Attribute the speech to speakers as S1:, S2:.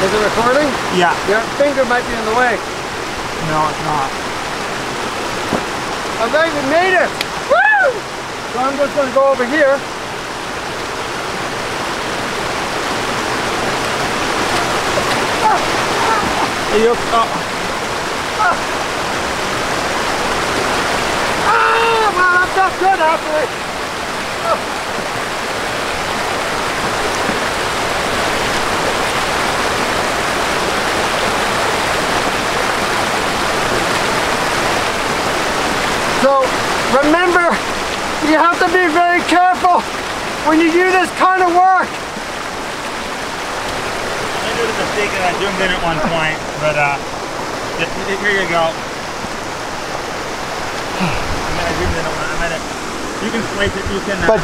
S1: Is it recording?
S2: Yeah.
S1: Your finger might be in the way.
S2: No, it's not.
S1: I think we made it! Woo! So I'm just going to go over here.
S2: Are you, oh,
S1: Ah, well, that felt good after it. So, remember, you have to be very careful when you do this kind of work.
S2: I did a mistake and I zoomed in at one point, but uh, here you go. I mean, I zoomed in at one, I meant it. You can slice it, you can. Uh,
S1: But